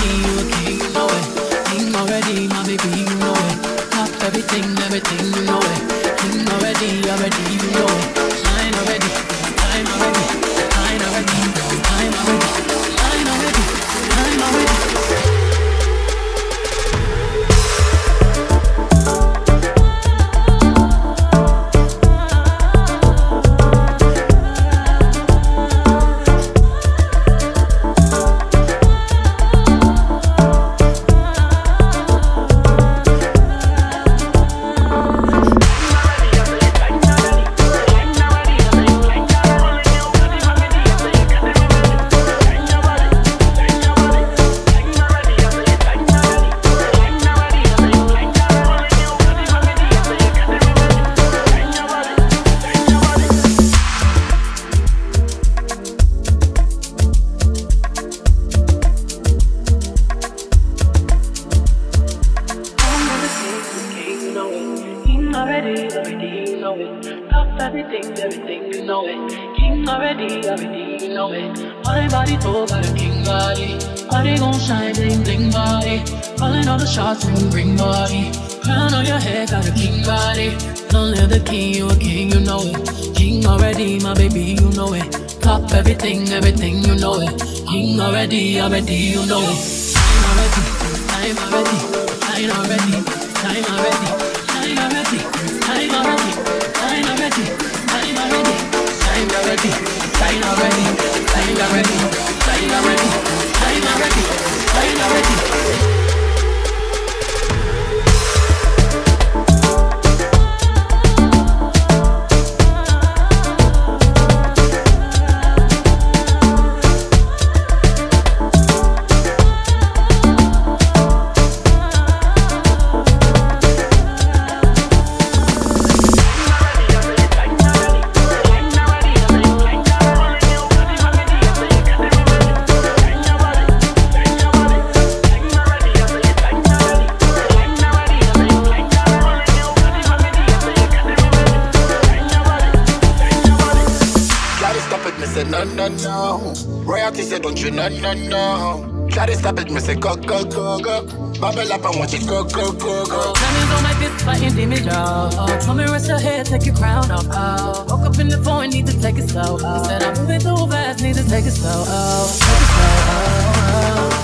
king, you a king, you know it. King already, my baby, you know it. Top everything, everything, you know it. already, already, you know it. Top everything, everything you know it. King already, already, you know it. My body told by the king body. Body gon' shine, bling bling body. Calling all the shots, ring ring body. Crown on your head, got a king body. Don't live the king, you a king, you know it. King already, my baby, you know it. Top everything, everything you know it. King already, already, you know it. I'm already, I'm already. not know? Royalty said, don't you not know? Try to stop it, me say, go, go, go, go. Bubble up and watch it go, go, go, go. Diamonds on my fist, fighting demons, y'all. Told me rest your head, take your crown off. Oh. Woke up in the phone, need to take it slow. Oh. Said I'm moving too fast, need to take it slow. Oh. Take it slow. Oh. oh.